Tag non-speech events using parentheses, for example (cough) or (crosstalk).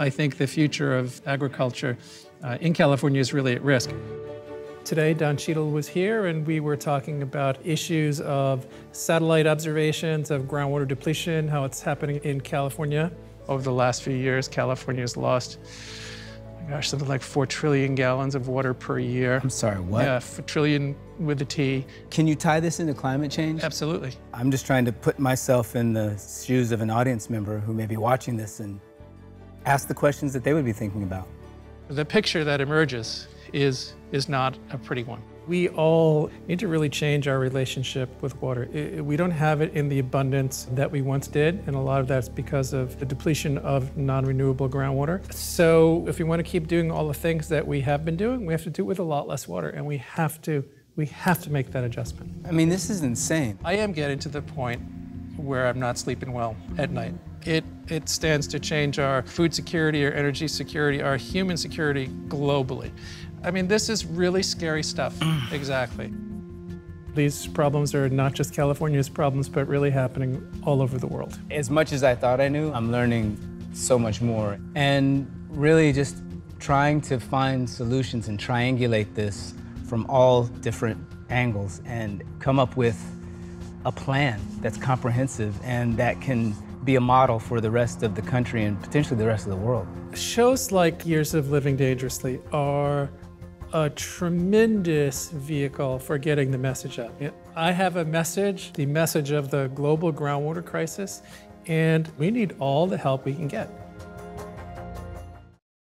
I think the future of agriculture uh, in California is really at risk. Today, Don Cheadle was here, and we were talking about issues of satellite observations of groundwater depletion, how it's happening in California. Over the last few years, California has lost, oh gosh, something like 4 trillion gallons of water per year. I'm sorry, what? Yeah, 4 trillion with a T. Can you tie this into climate change? Absolutely. I'm just trying to put myself in the shoes of an audience member who may be watching this and ask the questions that they would be thinking about. The picture that emerges is, is not a pretty one. We all need to really change our relationship with water. I- we don't have it in the abundance that we once did, and a lot of that's because of the depletion of non-renewable groundwater. So if we want to keep doing all the things that we have been doing, we have to do it with a lot less water, and we have to, we have to make that adjustment. I mean, this is insane. I am getting to the point where I'm not sleeping well at night. It, it stands to change our food security, our energy security, our human security globally. I mean, this is really scary stuff. (clears throat) exactly. These problems are not just California's problems, but really happening all over the world. As much as I thought I knew, I'm learning so much more. And really just trying to find solutions and triangulate this from all different angles and come up with a plan that's comprehensive and that can be a model for the rest of the country and potentially the rest of the world. Shows like Years of Living Dangerously are a tremendous vehicle for getting the message out. I have a message, the message of the global groundwater crisis, and we need all the help we can get.